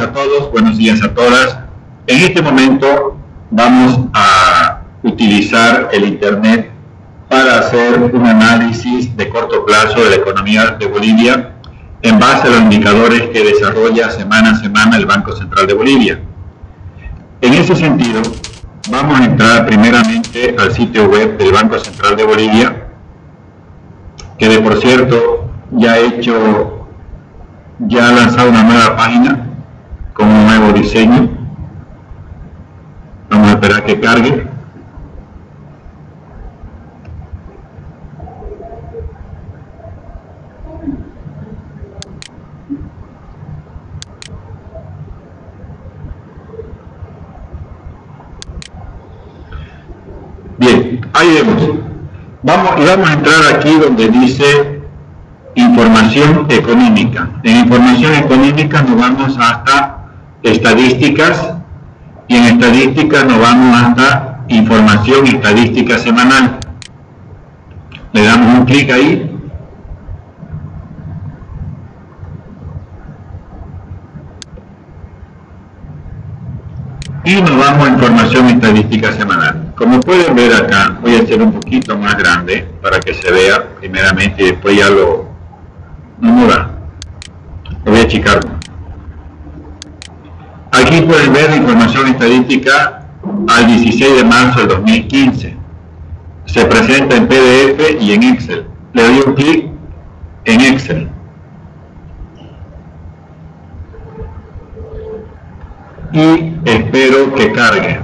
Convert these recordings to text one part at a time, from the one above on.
a todos, buenos días a todas. En este momento vamos a utilizar el Internet para hacer un análisis de corto plazo de la economía de Bolivia en base a los indicadores que desarrolla semana a semana el Banco Central de Bolivia. En ese sentido, vamos a entrar primeramente al sitio web del Banco Central de Bolivia, que de por cierto ya ha hecho, ya ha lanzado una nueva página con un nuevo diseño. Vamos a esperar que cargue. Bien, ahí vemos. Vamos, y vamos a entrar aquí donde dice información económica. En información económica nos vamos hasta estadísticas y en estadísticas nos vamos hasta información estadística semanal. Le damos un clic ahí y nos vamos a información estadística semanal. Como pueden ver acá, voy a hacer un poquito más grande para que se vea primeramente y después ya lo no muda. Lo voy a achicar. Aquí pueden ver la información estadística al 16 de marzo del 2015. Se presenta en PDF y en Excel. Le doy un clic en Excel. y espero que cargue.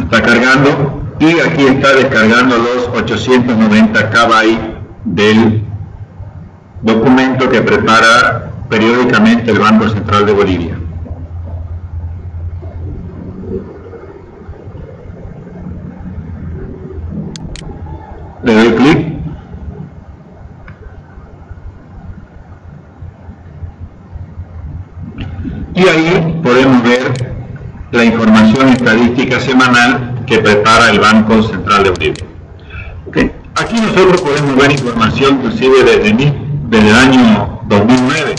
Está cargando y aquí está descargando los 890 KB del documento que prepara periódicamente el Banco Central de Bolivia. le doy clic y ahí podemos ver la información estadística semanal que prepara el Banco Central de Bolivia. Aquí nosotros podemos ver información inclusive desde, desde el año 2009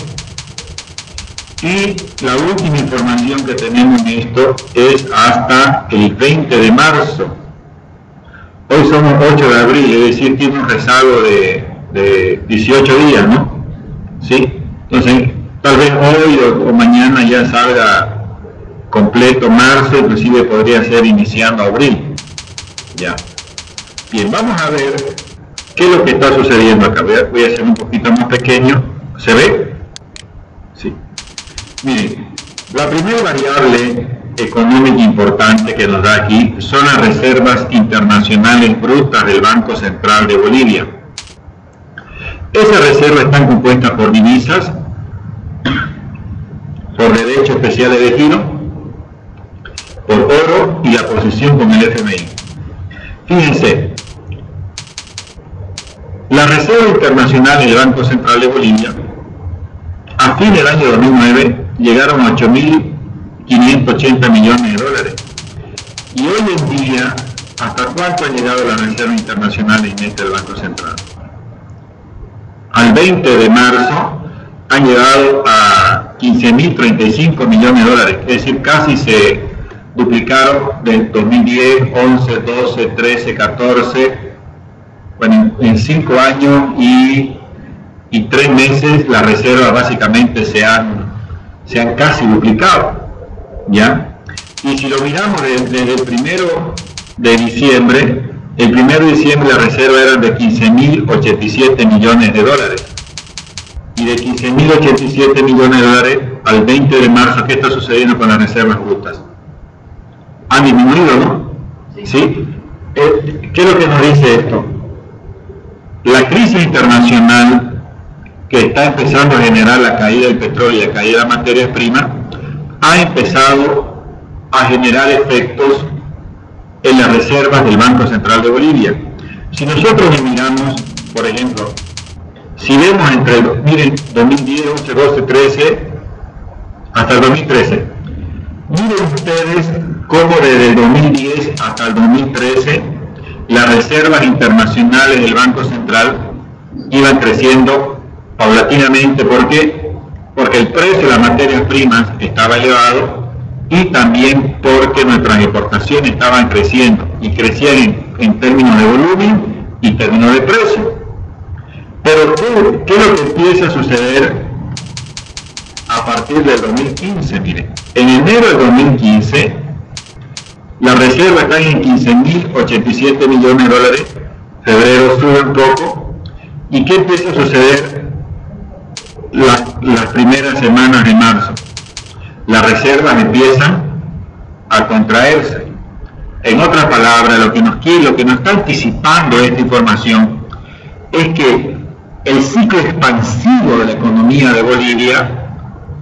y la última información que tenemos en esto es hasta el 20 de marzo Hoy somos 8 de abril, es decir, tiene un rezago de, 18 días, ¿no? ¿Sí? Entonces, tal vez hoy o, mañana ya salga completo marzo, inclusive podría ser iniciando abril. Ya. Bien, vamos a ver qué es lo que está sucediendo acá. Voy a, hacer un poquito más pequeño. ¿Se ve? Sí. Miren, la primera variable económica importante que nos da aquí son las reservas internacionales brutas del Banco Central de Bolivia. Esas reservas están compuestas por divisas, por derechos especiales de giro, por oro y la posición con el FMI. Fíjense, las reservas internacionales del Banco Central de Bolivia a fin del año 2009 llegaron a 8.000 580 millones de dólares. Y hoy en día, ¿hasta cuánto ha llegado la Reserva Internacional en este del Banco Central? Al 20 de marzo han llegado a 15.035 millones de dólares, es decir, casi se duplicaron del 2010, 11, 12, 13, 14, bueno, en 5 años y, y 3 meses las reservas básicamente se han, se han casi duplicado. ¿ya? Y si lo miramos desde, el primero de diciembre, el primero de diciembre la reserva era de 15.087 millones de dólares. Y de 15.087 millones de dólares al 20 de marzo, ¿qué está sucediendo con las reservas brutas? Han disminuido, ¿no? ¿Sí? Eh, ¿Qué es lo que nos dice esto? La crisis internacional que está empezando a generar la caída del petróleo y la caída de las materias primas ha empezado a generar efectos en las reservas del Banco Central de Bolivia. Si nosotros miramos, por ejemplo, si vemos entre, miren, 2010, 11, 12, 13, hasta el 2013. Miren ustedes cómo desde el 2010 hasta el 2013 las reservas internacionales del Banco Central iban creciendo paulatinamente. ¿Por qué? Porque el precio de las materias primas estaba elevado y también porque nuestras exportaciones estaban creciendo y crecían en, términos de volumen y términos de precio. Pero ¿qué, ¿qué, es lo que empieza a suceder a partir del 2015? Miren, en enero del 2015 la reserva está en 15.087 millones de dólares, febrero sube un poco, ¿y qué empieza a suceder las primeras semanas de marzo? Las reservas empiezan a contraerse. En otras palabras, lo que nos quiere, lo que nos está anticipando esta información es que el ciclo expansivo de la economía de Bolivia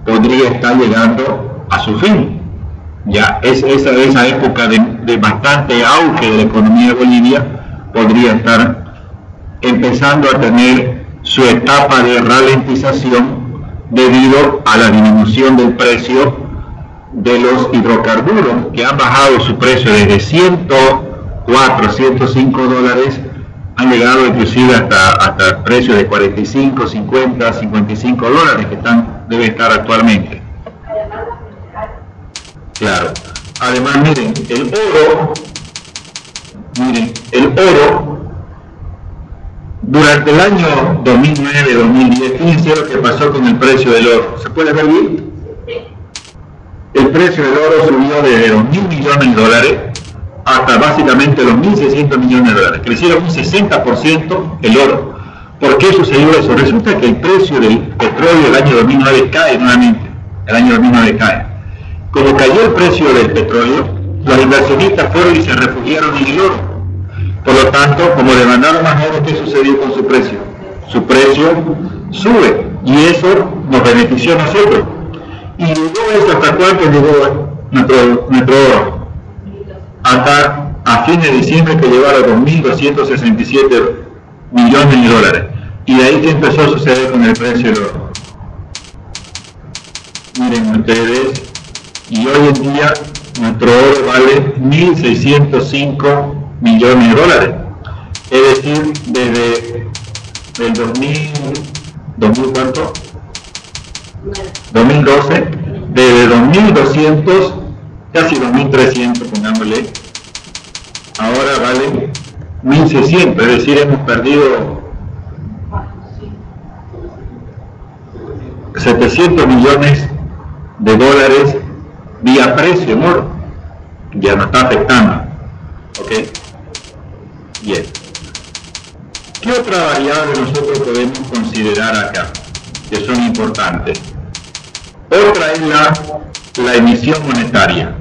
podría estar llegando a su fin. Ya es esa, esa época de, bastante auge de la economía de Bolivia podría estar empezando a tener su etapa de ralentización debido a la disminución del precio de los hidrocarburos que han bajado su precio desde 104, 105 dólares han llegado inclusive hasta, hasta el precio de 45, 50, 55 dólares que están, debe estar actualmente. Claro. Además, miren, el oro, miren, el oro, durante el año 2009-2010, fíjense lo que pasó con el precio del oro. ¿Se puede ver bien? El precio del oro subió de 2 mil millones de dólares hasta básicamente los 1.600 millones de dólares. Crecieron un 60% el oro. ¿Por qué sucedió eso? Resulta que el precio del petróleo del año 2009 cae nuevamente. El año 2009 cae. Como cayó el precio del petróleo, los inversionistas fueron y se refugiaron en el oro. Por lo tanto, como demandaron más oro, ¿qué sucedió con su precio? Su precio sube y eso nos benefició a nosotros. Y llegó eso hasta cuánto llegó nuestro, nuestro oro hasta a fin de diciembre que llegó a 2.267 millones de dólares. Y ahí que empezó a suceder con el precio del oro. Miren ustedes, y hoy en día nuestro oro vale 1.605 millones de dólares. Es decir, desde el 2000, 2000 ¿cuánto? 2012, desde 2.200 casi 2.300, pongámosle, ahora vale 1.600, es decir, hemos perdido 700 millones de dólares vía precio, ¿no? Ya nos está afectando. ¿Ok? Bien. ¿Qué otra variable nosotros podemos considerar acá que son importantes? Otra es la, la emisión monetaria.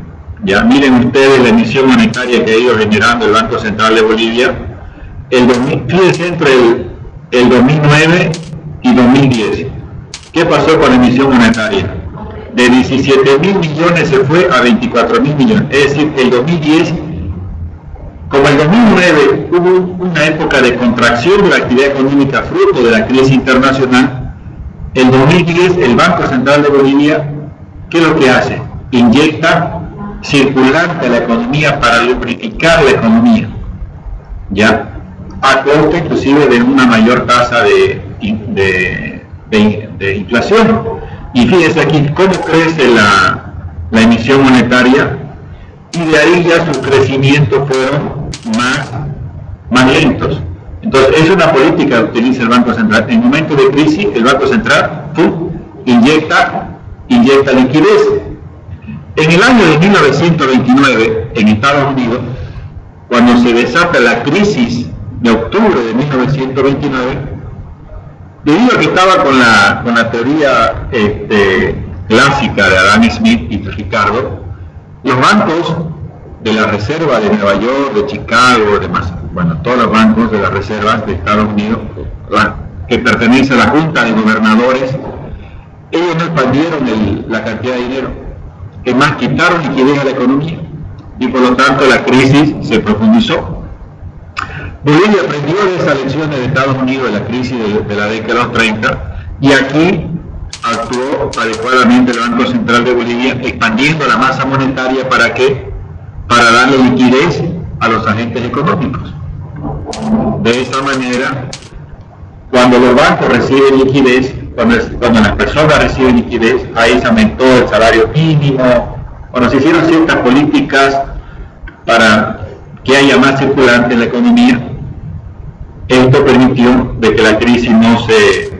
Ya miren ustedes la emisión monetaria que ha ido generando el Banco Central de Bolivia. El fíjense entre el, 2009 y 2010. ¿Qué pasó con la emisión monetaria? De 17 mil millones se fue a 24 mil millones. Es decir, el 2010, como el 2009 hubo una época de contracción de la actividad económica fruto de la crisis internacional, el 2010 el Banco Central de Bolivia, ¿qué es lo que hace? Inyecta circulante a la economía para lubrificar la economía, ¿ya? A costa inclusive de una mayor tasa de, de, inflación. Y fíjense aquí cómo crece la, emisión monetaria y de ahí ya sus crecimientos fueron más, más lentos. Entonces, es una política que utiliza el Banco Central. En momentos de crisis, el Banco Central inyecta, inyecta liquidez en el año de 1929, en Estados Unidos, cuando se desata la crisis de octubre de 1929, debido a que estaba con la, con la teoría este, clásica de Adam Smith y Ricardo, los bancos de la Reserva de Nueva York, de Chicago, de bueno, todos los bancos de las reservas de Estados Unidos, que pertenecen a la Junta de Gobernadores, ellos no expandieron la cantidad de dinero que más quitaron liquidez a la economía y por lo tanto la crisis se profundizó. Bolivia aprendió de esas lecciones de Estados Unidos de la crisis de, la década de los 30 y aquí actuó adecuadamente el Banco Central de Bolivia expandiendo la masa monetaria para que para darle liquidez a los agentes económicos. De esa manera, cuando los bancos reciben liquidez, cuando, cuando las personas reciben liquidez, ahí se aumentó el salario mínimo, cuando se hicieron ciertas políticas para que haya más circulante en la economía, esto permitió de que la crisis no se,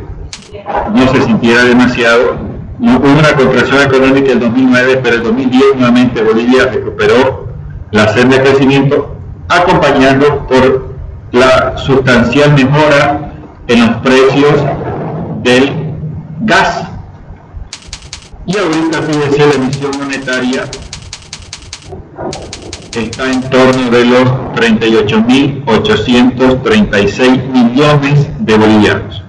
no se sintiera demasiado. Hubo una contracción económica en el 2009, pero el 2010 nuevamente Bolivia recuperó la senda de crecimiento, acompañando por la sustancial mejora en los precios del gas. Y ahorita, fíjense, la emisión monetaria está en torno de los 38.836 millones de bolivianos.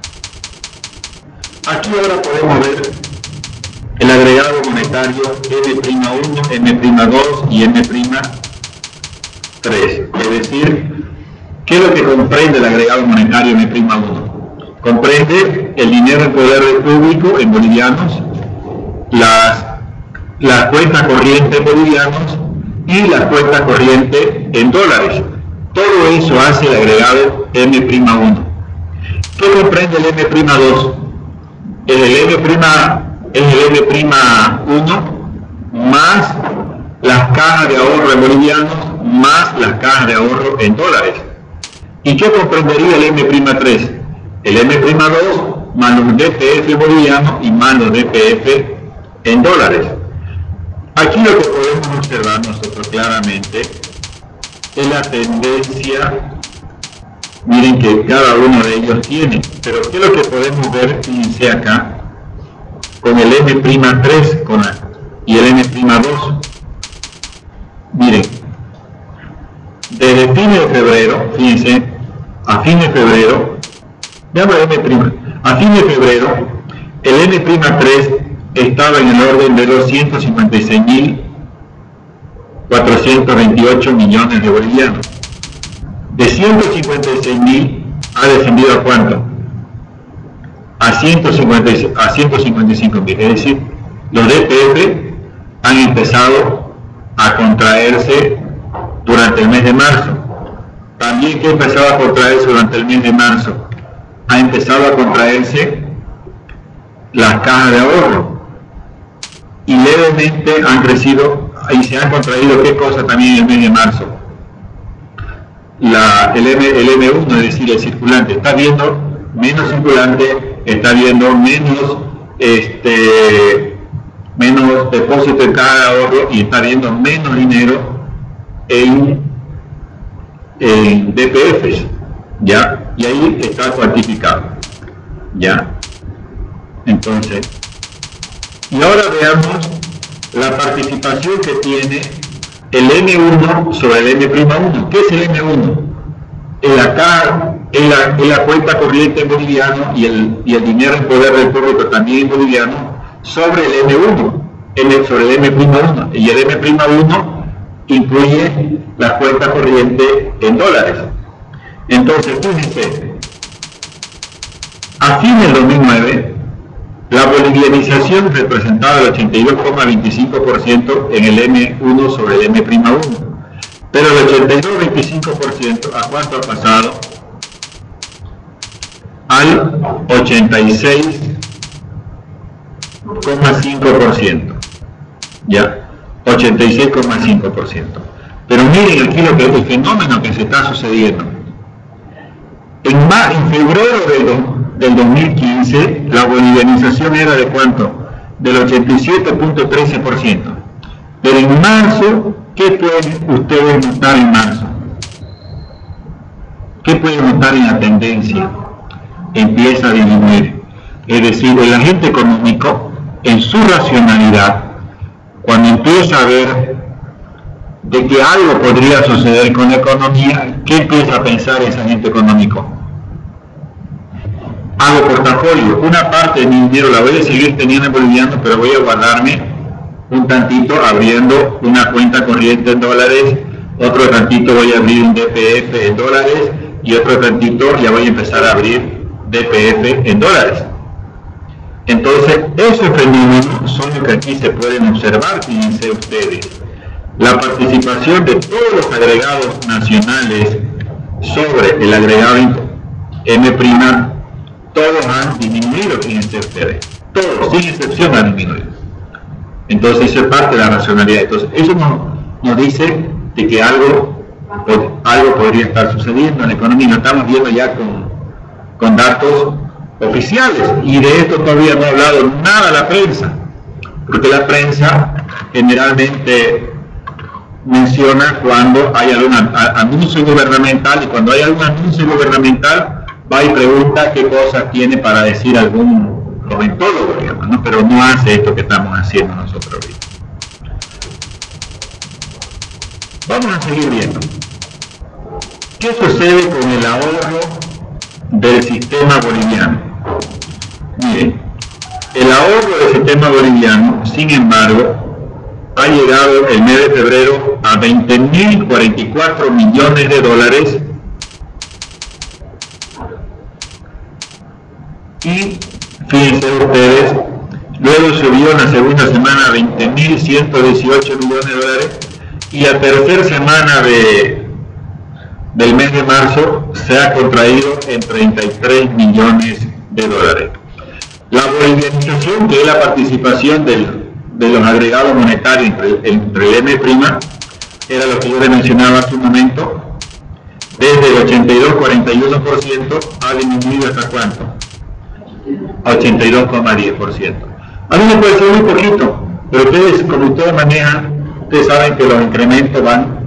Aquí ahora podemos ver el agregado monetario M'1, M'2 y M'3. Es decir, ¿qué es lo que comprende el agregado monetario M'1? Comprende el dinero en poder público en bolivianos, las, las cuentas corrientes en bolivianos y la cuenta corriente en dólares. Todo eso hace el agregado M'1. ¿Qué comprende el M'2? El M' es el M'1 más las cajas de ahorro en bolivianos más las cajas de ahorro en dólares. ¿Y qué comprendería el M'3? El M'2 más los DPF bolivianos y más los DPF en dólares. Aquí lo que podemos observar nosotros claramente es la tendencia, miren que cada uno de ellos tiene, pero ¿qué es lo que podemos ver? Fíjense acá, con el M'3 con y el M'2. Miren, desde fin de febrero, fíjense, a fin de febrero, veamos el M', a fin de febrero, el M'3 estaba en el orden de los 156.428 millones de bolivianos. De 156.000 ha descendido a cuánto? A, 150, a 155 mil. Es decir, los DPF han empezado a contraerse durante el mes de marzo. También que empezado a contraerse durante el mes de marzo. Ha empezado a contraerse las cajas de ahorro y levemente han crecido y se han contraído qué cosa también en el mes de marzo. La, el, M, el M1, es decir, el circulante, está viendo menos circulante, está viendo menos este menos depósito en cada ahorro y está viendo menos dinero en, en DPFs, ¿ya? Y ahí está cuantificado, ¿ya? Entonces, y ahora veamos la participación que tiene el M1 sobre el M'1. ¿Qué es el M1? En la, en la, la cuenta corriente en boliviano y el, y el dinero en poder del público también en boliviano sobre el M1, M, sobre el M'1. Y el M'1 incluye la cuenta corriente en dólares. Entonces, fíjense, a fin del 2009, la bolivianización representaba el 82,25% en el M1 sobre el M'1, pero el 82,25% ¿a cuánto ha pasado? Al 86,5%. ¿Ya? 86,5%. Pero miren aquí lo que el fenómeno que se está sucediendo. En, en febrero de del 2015, la bolivianización era de cuánto? Del 87.13%. Pero en marzo, ¿qué pueden ustedes notar en marzo? ¿Qué pueden notar en la tendencia? Empieza a disminuir. Es decir, el agente económico, en su racionalidad, cuando empieza a ver de que algo podría suceder con la economía, ¿qué empieza a pensar ese agente económico? Hago portafolio. Una parte de mi dinero la voy a seguir teniendo en pero voy a guardarme un tantito abriendo una cuenta corriente en dólares, otro tantito voy a abrir un DPF en dólares y otro tantito ya voy a empezar a abrir DPF en dólares. Entonces, esos fenómenos son los que aquí se pueden observar, fíjense ustedes. La participación de todos los agregados nacionales sobre el agregado M', todos han disminuido, fíjense ustedes. Todos, sin excepción, han disminuido. Entonces, eso es parte de la racionalidad. Entonces, eso nos, nos dice de que algo, algo podría estar sucediendo en la economía. Lo estamos viendo ya con, con datos oficiales y de esto todavía no ha hablado nada la prensa, porque la prensa generalmente menciona cuando hay algún anuncio gubernamental y cuando hay algún anuncio gubernamental va y pregunta qué cosas tiene para decir algún comentólogo, ¿no? pero no hace esto que estamos haciendo nosotros ahorita. Vamos a seguir viendo. ¿Qué sucede con el ahorro del sistema boliviano? Miren, el ahorro del sistema boliviano, sin embargo, ha llegado el mes de febrero a 20.044 millones de dólares y fíjense ustedes, luego subió en la segunda semana a 20.118 millones de dólares y la tercera semana de, del mes de marzo se ha contraído en 33 millones de dólares. La bolivianización, que es la participación del, de los agregados monetarios entre, el M', era lo que yo le mencionaba hace un momento, desde el 82-41% ha disminuido hasta cuánto? A 82,10%. A mí me puede ser muy poquito, pero ustedes, como ustedes manejan ustedes saben que los incrementos van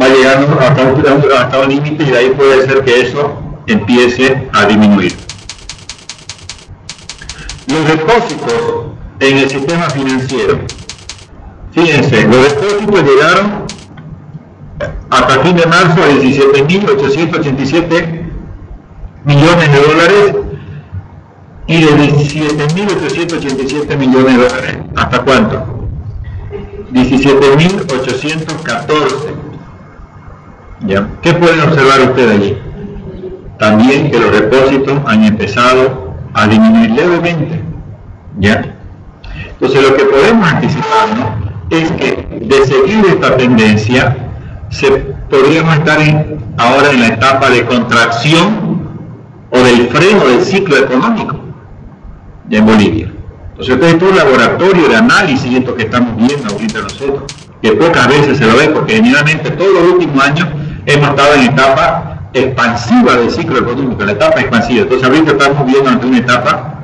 va llegando hasta un, hasta un límite y de ahí puede ser que eso empiece a disminuir. Los depósitos en el sistema financiero. Fíjense, los depósitos llegaron hasta fin de marzo a 17.887 millones de dólares y de 17.887 millones de dólares. ¿Hasta cuánto? 17.814. ¿Ya? ¿Qué pueden observar ustedes allí? También que los depósitos han empezado a disminuir levemente. ¿Ya? Entonces lo que podemos anticiparnos es que de seguir esta tendencia, se, podríamos estar ahora en la etapa de contracción o del freno del ciclo económico en Bolivia. Entonces, este es un laboratorio de análisis, esto que estamos viendo ahorita nosotros, que pocas veces se lo ve, porque generalmente todos los últimos años hemos estado en etapa expansiva del ciclo económico, la etapa expansiva. Entonces, ahorita estamos viendo ante una etapa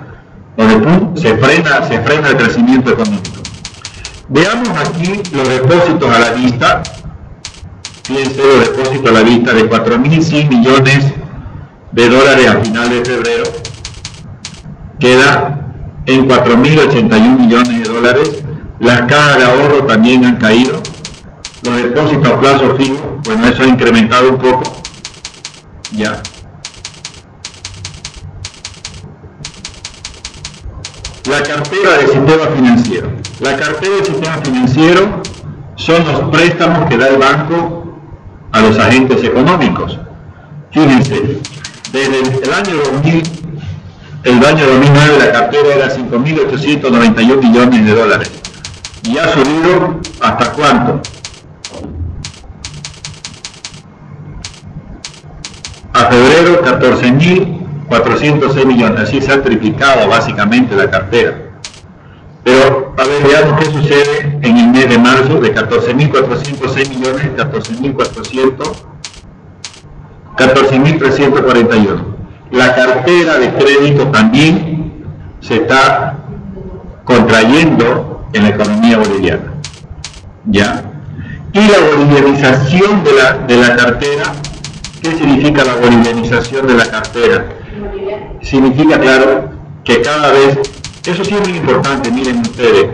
donde se frena, se frena el crecimiento económico. Veamos aquí los depósitos a la vista. Fíjense los depósitos a la vista de 4.100 millones de dólares a final de febrero. Queda en 4.081 millones de dólares. Las cajas de ahorro también han caído. Los depósitos a plazo fijo, bueno, eso ha incrementado un poco. Ya. La cartera del sistema financiero. La cartera del sistema financiero son los préstamos que da el banco a los agentes económicos. Fíjense, desde el año 2000 el año 2009 la cartera era 5.891 millones de dólares y ha subido hasta cuánto? A febrero 14.406 millones, así se ha triplicado básicamente la cartera. Pero a ver, veamos qué sucede en el mes de marzo de 14.406 millones, 14.400, 14.341 la cartera de crédito también se está contrayendo en la economía boliviana. ¿Ya? Y la bolivianización de la, de la cartera, ¿qué significa la bolivianización de la cartera? Significa, claro, que cada vez, eso sí es muy importante, miren ustedes,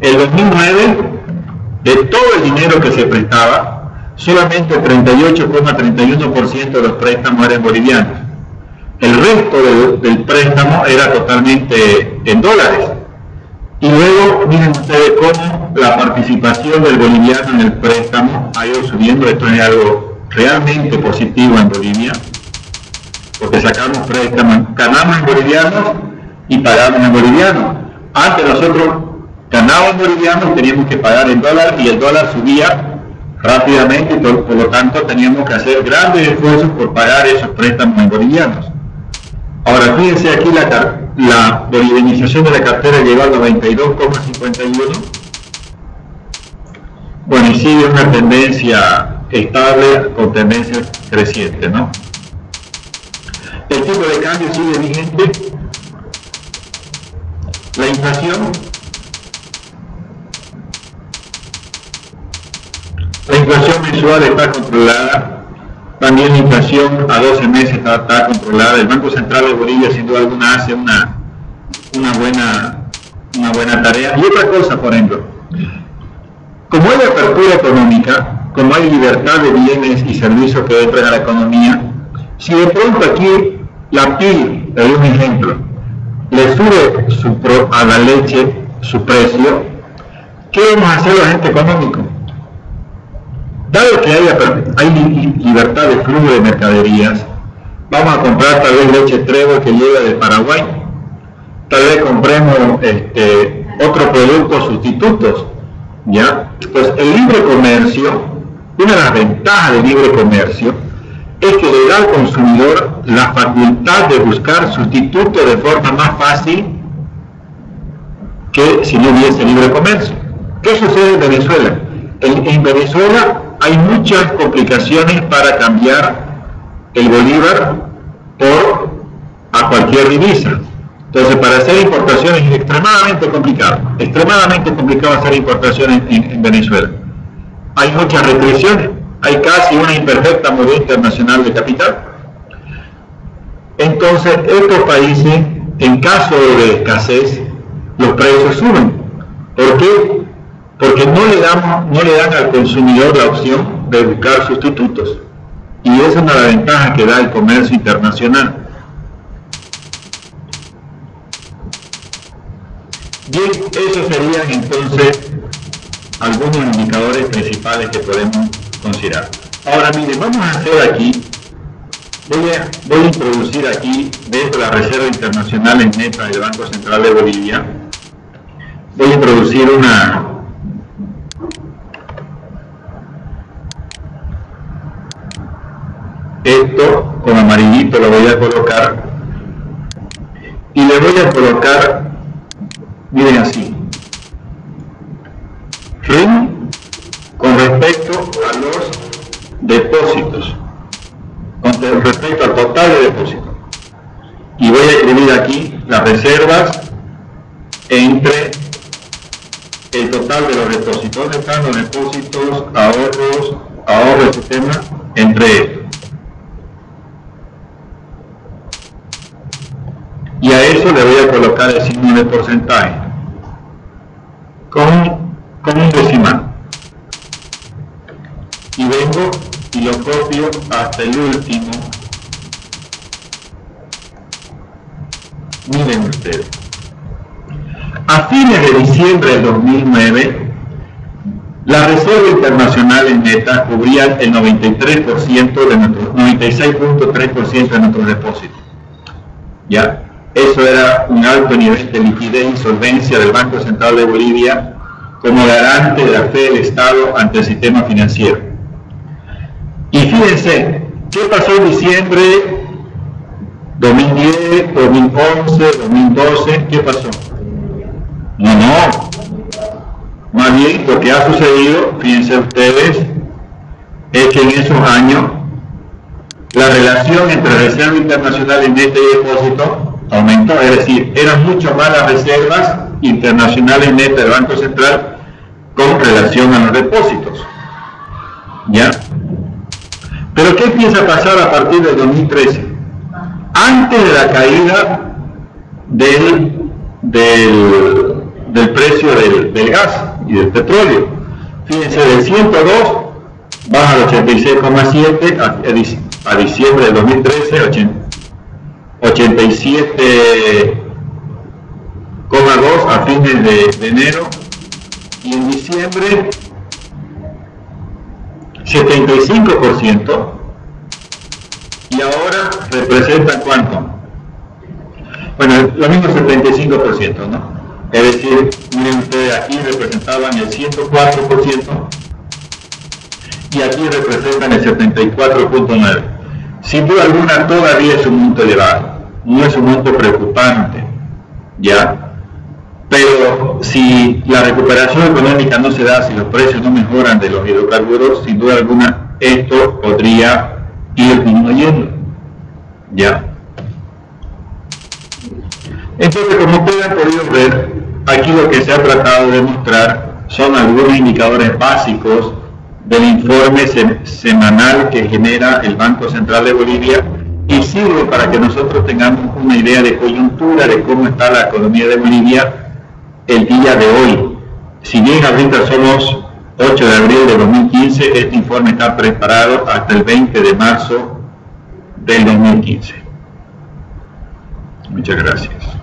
el 2009, de todo el dinero que se prestaba, solamente 38,31% de los préstamos eran bolivianos el resto del, préstamo era totalmente en dólares. Y luego miren ustedes cómo la participación del boliviano en el préstamo ha ido subiendo. Esto es algo realmente positivo en Bolivia, porque sacamos préstamos, ganamos en bolivianos y pagábamos en boliviano. Antes nosotros ganábamos en boliviano y teníamos que pagar en dólar y el dólar subía rápidamente por, lo tanto teníamos que hacer grandes esfuerzos por pagar esos préstamos en bolivianos. Ahora fíjense aquí la, la de la cartera llegó al 92,51. Bueno, y sigue una tendencia estable con tendencia creciente, ¿no? El tipo de cambio sigue vigente. La inflación La inflación mensual está controlada, también la inflación a 12 meses está, controlada. El Banco Central de Bolivia sin duda alguna hace una, una, buena, una buena tarea. Y otra cosa, por ejemplo, como hay apertura económica, como hay libertad de bienes y servicios que entran a la economía, si de pronto aquí la PIB, le doy un ejemplo, le sube a la leche su precio, ¿qué vamos a hacer los agentes económicos? Dado que hay, libertad de flujo de mercaderías, vamos a comprar tal vez leche trevo que llega de Paraguay, tal vez compremos este, otro producto sustitutos, ¿ya? Pues el libre comercio, una de las ventajas del libre comercio es que le da al consumidor la facultad de buscar sustitutos de forma más fácil que si no hubiese libre comercio. ¿Qué sucede en Venezuela? en Venezuela hay muchas complicaciones para cambiar el bolívar por a cualquier divisa. Entonces, para hacer importaciones es extremadamente complicado, extremadamente complicado hacer importaciones en, Venezuela. Hay muchas restricciones, hay casi una imperfecta movilidad internacional de capital. Entonces, estos países, en caso de escasez, los precios suben. ¿Por qué? Porque no le, damos, no le dan al consumidor la opción de buscar sustitutos. Y esa es las ventajas que da el comercio internacional. Bien, esos serían entonces algunos indicadores principales que podemos considerar. Ahora miren, vamos a hacer aquí, voy a, voy a introducir aquí dentro de la Reserva Internacional en neta del Banco Central de Bolivia, voy a introducir una, esto con amarillito lo voy a colocar y le voy a colocar miren así RIM con respecto a los depósitos con respecto al total de depósitos y voy a escribir aquí las reservas entre el total de los depósitos. ¿Dónde están los depósitos, ahorros, ahorro del sistema? Entre y a le voy a colocar el signo de porcentaje con, con un decimal y vengo y lo copio hasta el último miren ustedes a fines de diciembre de 2009 la Reserva Internacional en neta cubría el 93% de nuestros 96.3% de nuestros depósitos. ¿Ya? Eso era un alto nivel de liquidez y solvencia del Banco Central de Bolivia como garante de la fe del Estado ante el sistema financiero. Y fíjense, ¿qué pasó en diciembre 2010, 2011, 2012? ¿Qué pasó? No, no. Más bien, lo que ha sucedido, fíjense ustedes, es que en esos años la relación entre Reserva Internacional Meta y Depósito aumentó, es decir, eran mucho más las reservas internacionales netas del Banco Central con relación a los depósitos. ¿Ya? Pero ¿qué piensa pasar a partir del 2013? Antes de la caída del, del, precio del, gas y del petróleo. Fíjense, del 102 baja al 86,7 a, a, diciembre del 2013, 80 87,2 a fines de, enero y en diciembre 75% y ahora representan cuánto Bueno, lo mismo 75%, ¿no? Es decir, miren ustedes, aquí representaban el 104% y aquí representan el 74.9%. Sin duda alguna todavía es un monto elevado, un monto preocupante, ¿ya? Pero si la recuperación económica no se da, si los precios no mejoran de los hidrocarburos, sin duda alguna esto podría ir disminuyendo, ¿ya? Entonces, como ustedes han podido ver, aquí lo que se ha tratado de mostrar son algunos indicadores básicos del informe semanal que genera el Banco Central de Bolivia y sirve para que nosotros tengamos una idea de coyuntura de cómo está la economía de Bolivia el día de hoy. Si bien ahorita somos 8 de abril de 2015, este informe está preparado hasta el 20 de marzo del 2015. Muchas gracias.